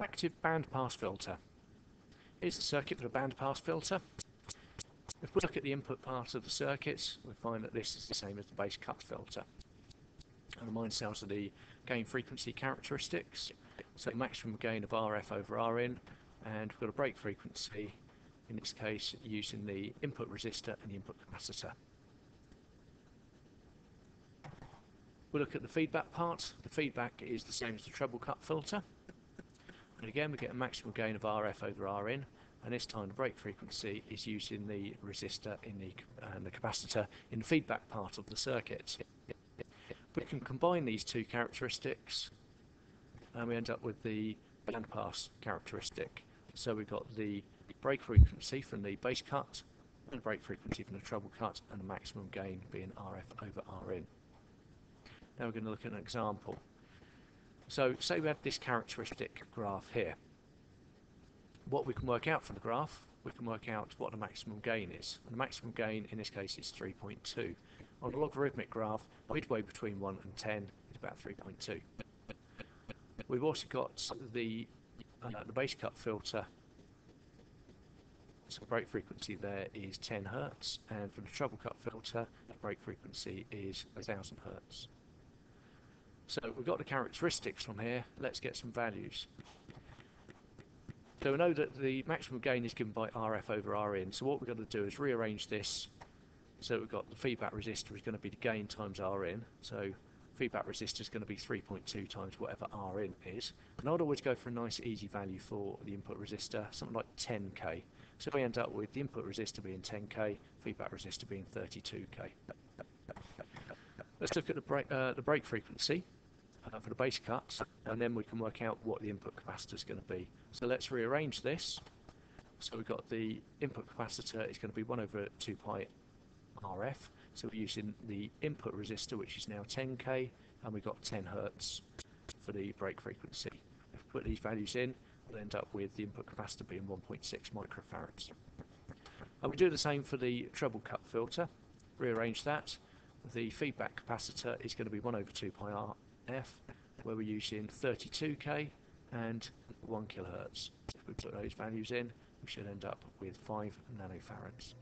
Active bandpass filter. Here's the circuit for the bandpass filter. If we look at the input part of the circuit, we find that this is the same as the bass cut filter. And remind ourselves of the gain frequency characteristics. So maximum gain of RF over Rin, and we've got a break frequency, in this case using the input resistor and the input capacitor. We look at the feedback part. The feedback is the same as the treble cut filter. And again, we get a maximum gain of RF over Rin, and this time the break frequency is using the resistor in the and the capacitor in the feedback part of the circuit. We can combine these two characteristics, and we end up with the bandpass characteristic. So we've got the break frequency from the bass cut, and the break frequency from the treble cut, and the maximum gain being RF over Rin. Now we're going to look at an example. So say we have this characteristic graph here. What we can work out from the graph, we can work out what the maximum gain is. And the maximum gain in this case is 3.2. On a logarithmic graph, midway between 1 and 10 is about 3.2. We've also got the, uh, the bass cut filter so break frequency there is 10 hertz and for the treble cut filter the break frequency is 1000 hertz. So we've got the characteristics from here. Let's get some values. So we know that the maximum gain is given by RF over Rin. So what we're going to do is rearrange this. So we've got the feedback resistor is going to be the gain times Rin. So feedback resistor is going to be 3.2 times whatever Rin is. And I'd always go for a nice easy value for the input resistor, something like 10k. So we end up with the input resistor being 10k, feedback resistor being 32k. Let's look at the break, uh, the frequency uh, for the bass cut, and then we can work out what the input capacitor is going to be. So let's rearrange this. So we've got the input capacitor is going to be 1 over 2 pi RF. So we're using the input resistor, which is now 10k, and we've got 10 hertz for the break frequency. If we put these values in, we'll end up with the input capacitor being 1.6 microfarads. And we do the same for the treble cut filter. Rearrange that the feedback capacitor is going to be 1 over 2 pi RF, where we're using 32k and 1 kilohertz. If we put those values in, we should end up with 5 nanofarads.